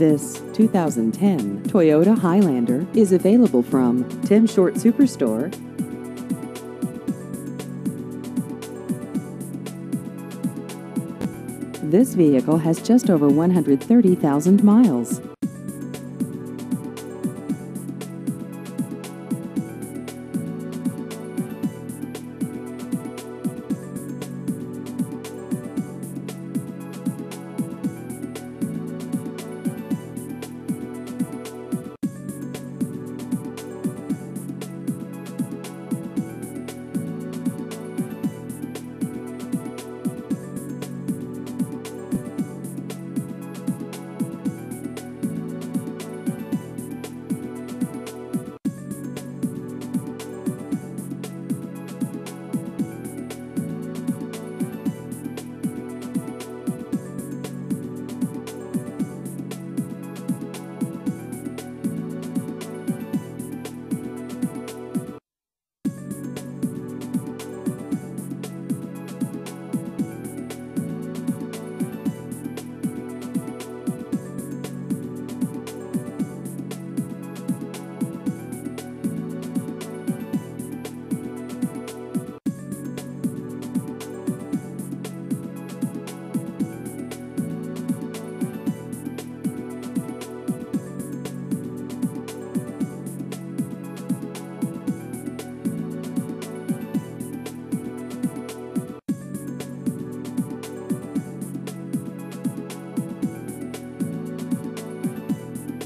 This 2010 Toyota Highlander is available from Tim Short Superstore. This vehicle has just over 130,000 miles.